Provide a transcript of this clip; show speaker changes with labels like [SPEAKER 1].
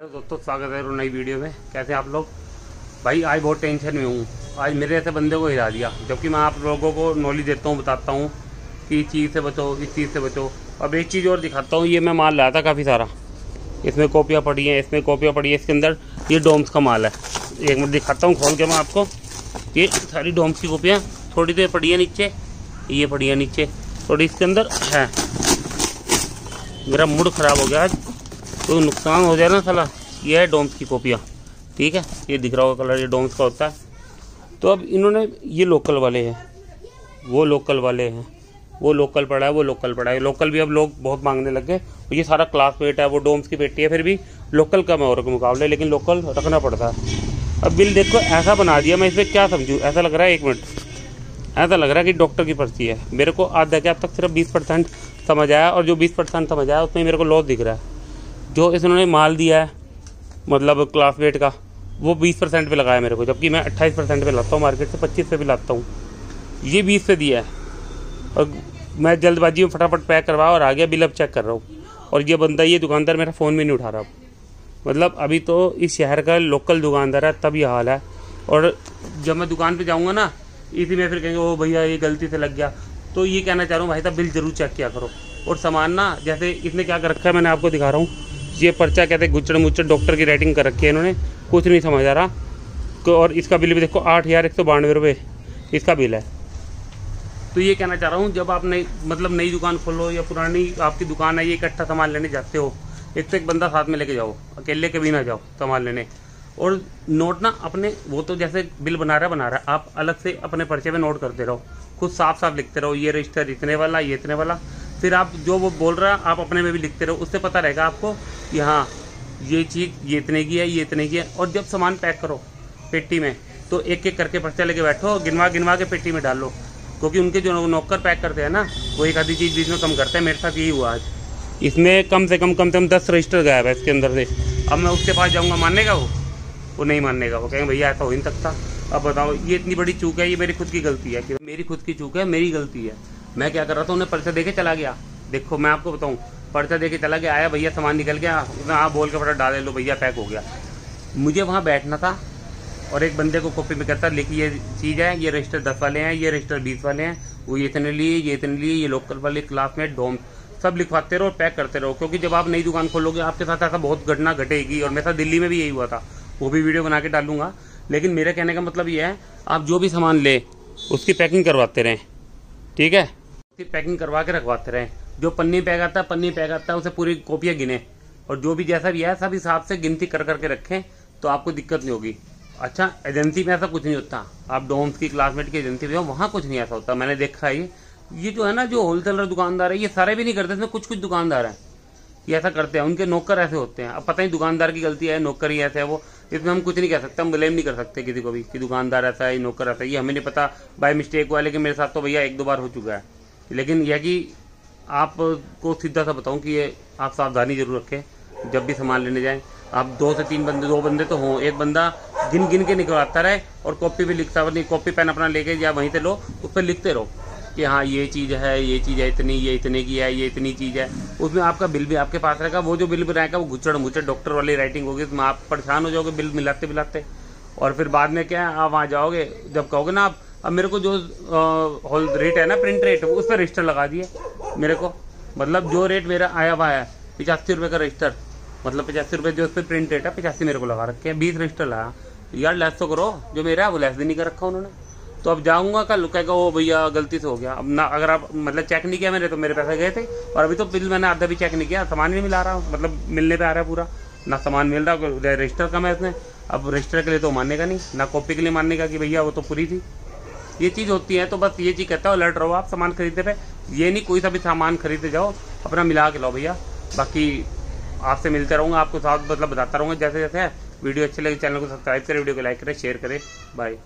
[SPEAKER 1] Hello दोस्तों, स्वागत है नई वीडियो में। कैसे आप लोग? भाई, आज बहुत टेंशन में हूँ। आज मेरे ऐसे बंदे को हिला दिया। जबकि मैं आप लोगों को नॉलेज देता हूँ, बताता हूँ कि इस चीज़ से बचो, इस चीज़ से बचो। अब एक चीज़ और दिखाता हूँ। ये मैं माल लाया था काफ़ी सारा। इसमें कॉपियाँ पड़ी हैं, इसमें कॉपियाँ पड़ी हैं। इसके अंदर ये डोम्स का माल है। एक मिनट दिखाता हूँ, खोल के मैं आपको। ये सारी डोम्स की कॉपियाँ, थोड़ी देर पड़ी है नीचे, ये पड़ी है नीचे। थोड़ी इसके अंदर है। मेरा मूड ख़राब हो गया आज। तो नुकसान हो जाए ना साला, ये है डोम्स की कॉपियाँ, ठीक है? ये दिख रहा होगा कलर, ये डोम्स का होता है। तो अब इन्होंने ये लोकल वाले हैं, वो लोकल वाले हैं, वो लोकल पड़ा है, वो लोकल पड़ा है। लोकल भी अब लोग बहुत मांगने लग गए ये सारा क्लास पेट है, वो डोम्स की पेटी है, फिर भी लोकल कम है और के मुकाबले, लेकिन लोकल रखना पड़ता है। अब बिल देखो, ऐसा बना दिया, मैं इसमें क्या समझूँ? ऐसा लग रहा है, एक मिनट। ऐसा लग रहा है कि डॉक्टर की पर्ची है। मेरे को आधा क्या, अब तक सिर्फ़ बीस परसेंट समझ आया, और जो बीस परसेंट समझ आया, उसमें मेरे को लॉस दिख रहा है। जो इन्होंने माल दिया है मतलब क्लास वेट का, वो बीस परसेंट पर लगाया मेरे को, जबकि मैं अट्ठाईस परसेंट पर लाता हूँ मार्केट से पच्चीस पे भी लाता हूँ। ये बीस पे दिया है। और मैं जल्दबाजी में फटाफट पैक करवा और आ गया बिल अब चेक कर रहा हूँ। और ये बंदा, ये दुकानदार मेरा फ़ोन भी नहीं उठा रहा मतलब अभी तो इस शहर का लोकल दुकानदार है, तब ये हाल है। और जब मैं दुकान पे जाऊँगा ना, इसी में फिर कहेंगे ओ भैया, ये गलती से लग गया। तो ये कहना चाह रहा हूँ, भाई साहब, बिल ज़रूर चेक किया करो। और सामान ना, जैसे इसने क्या कर रखा है, मैंने आपको दिखा रहा हूँ। ये पर्चा कहते हैं गुच्चड़ मुच्चड़ डॉक्टर की राइटिंग कर रखी है इन्होंने। कुछ नहीं समझ आ रहा। और इसका बिल भी देखो, आठ हज़ार एक सौ बानवे रुपये इसका बिल है। तो ये कहना चाह रहा हूँ, जब आप नई मतलब नई दुकान खोलो या पुरानी आपकी दुकान है, ये इकट्ठा सामान लेने जाते हो एक तो एक बंदा साथ में लेके जाओ, अकेले कभी ना जाओ सामान लेने। और नोट ना, अपने, वो तो जैसे बिल बना रहा है बना रहा है। आप अलग से अपने पर्चे में नोट करते रहो, खुद साफ़ साफ़ लिखते रहो, ये रजिस्टर इतने वाला, ये इतने वाला। फिर आप जो वो बोल रहा, आप अपने में भी लिखते रहो, उससे पता रहेगा आपको कि हाँ ये चीज़, ये इतने की है, ये इतने की है। और जब सामान पैक करो पेटी में तो एक एक करके पर्चा लेके बैठो, गिनवा गिनवा के पेटी में डालो क्योंकि उनके जो नौकर पैक करते हैं ना, वो एक आधी चीज़ बीच में कम करते हैं। मेरे साथ यही हुआ आज। इसमें कम से कम कम से कम दस रजिस्टर गायब है इसके अंदर से। अब मैं उसके पास जाऊँगा मानने वो? वो नहीं मानने का वो कहेंगे, भैया, ऐसा हो ही नहीं सकता। अब बताओ, ये इतनी बड़ी चूक है, ये मेरी खुद की गलती है। कि मेरी खुद की चूक है, मेरी गलती है। मैं क्या कर रहा था, उन्हें पर्चा दे के चला गया। देखो, मैं आपको बताऊँ, पर्चा दे के चला गया, आया, भैया, सामान निकल गया उसने हाँ बोल के फटा डाले, लो भैया, पैक हो गया। मुझे वहाँ बैठना था, और एक बंदे को कॉपी में कहता लेकिन ये चीज़ है, ये रजिस्टर दस वाले हैं, ये रजिस्टर बीस वाले हैं, वो ये इतने लिए, ये इतने लिए, ये लोकल वाले क्लासमेट डोम, सब लिखवाते रहो और पैक करते रहो, क्योंकि जब आप नई दुकान खोलोगे, आपके साथ ऐसा बहुत घटना घटेगी, और मेरे साथ दिल्ली में भी यही हुआ था, वो भी वीडियो बना के डालूँगा, लेकिन मेरे कहने का मतलब ये है, आप जो भी सामान ले, उसकी पैकिंग करवाते रहें, ठीक है? उसकी पैकिंग करवा के रखवाते रहें। जो पन्नी पैक आता है पन्नी पैक आता है उसे पूरी कॉपियाँ गिने। और जो भी जैसा भी है, सब हिसाब से गिनती कर करके रखें तो आपको दिक्कत नहीं होगी। अच्छा एजेंसी में ऐसा कुछ नहीं होता। आप डोम्स की क्लासमेट की एजेंसी में वहाँ कुछ नहीं ऐसा होता। मैंने देखा है, ये जो है ना, जो होलसेलर दुकानदार है, ये सारे भी नहीं करते, इसमें कुछ कुछ दुकानदार हैं। ये ऐसा करते हैं, उनके नौकर ऐसे होते हैं। अब पता नहीं दुकानदार की गलती है, नौकर ही ऐसे है वो। इसमें हम कुछ नहीं कह सकते, हम ब्लेम नहीं कर सकते किसी को भी कि दुकानदार ऐसा है, नौकर ऐसा है, ये हमें नहीं पता। बाय मिस्टेक हुआ, लेकिन मेरे साथ तो भैया एक दो बार हो चुका है। लेकिन यह कि आपको सीधा सा बताऊँ कि ये आप सावधानी ज़रूर रखें, जब भी सामान लेने जाएँ। आप दो से तीन बंदे, दो बंदे तो हों, एक बंदा गिन गिन के निकलवाता रहे और कॉपी भी लिखता नहीं कॉपी पेन अपना लेके या वहीं से लो, उस पर लिखते रहो कि हाँ ये चीज़ है, ये चीज़ है, इतनी, ये इतने की है, ये इतनी चीज़ है। उसमें आपका बिल भी आपके पास रहेगा, वो जो बिल बनाएगा वो घुचड़ मुचड़ डॉक्टर वाली राइटिंग होगी, उसमें आप परेशान हो जाओगे, बिल मिलाते मिलाते और फिर बाद में क्या है, आप वहाँ जाओगे, जब कहोगे ना आप अब मेरे को जो होल रेट है ना प्रिंट रेट उस पर रजिस्टर लगा दिए। मेरे को मतलब जो रेट मेरा आया हुआ है, पचासी रुपये का रजिस्टर मतलब पचासी रुपये जो उस पर प्रिंट रेट है, पचासी मेरे को लगा रखे हैं, बीस रजिस्टर लगा। यार लेस तो करो, जो मेरा है, वो लेस भी नहीं कर रखा उन्होंने। तो अब जाऊँगा कल कहेगा वो भैया, गलती से हो गया। अब ना, अगर आप मतलब चेक नहीं किया मैंने तो मेरे पैसे गए थे। और अभी तो बिल मैंने आधा भी चेक नहीं किया, सामान नहीं मिला रहा मतलब मिलने पे आ रहा है पूरा। ना सामान मिल रहा रजिस्टर कम है इसमें अब रजिस्टर के लिए तो मानने का नहीं, ना कॉपी के लिए मानने का कि भैया, वो तो पूरी थी। ये चीज़ होती है तो बस ये चीज़ कहता हूँ अलर्ट रहो, आप सामान खरीदते पे, ये नहीं कोई सा भी सामान खरीदते जाओ, अपना मिला के लो भैया। बाकी आपसे मिलते रहूँगा, आपको साथ मतलब बताता रहूँगा जैसे जैसे वीडियो अच्छे लगे, चैनल को सब्सक्राइब करें, वीडियो को लाइक करें शेयर करें। बाय